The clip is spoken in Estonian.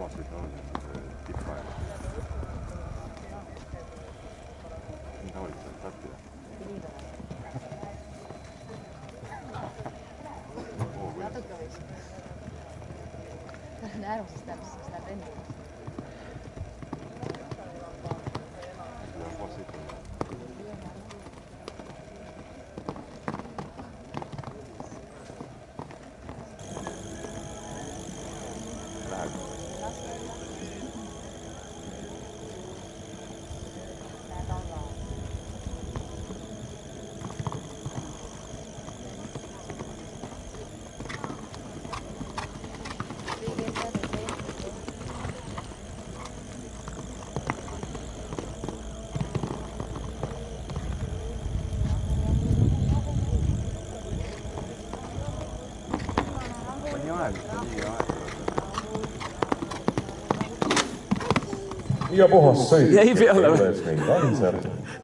vastus on äh, tipp aega. nii tavaliselt saab karpida. natuke võiks. naerusest täpsusest läheb enne. E a borraceira? E aí, Verla?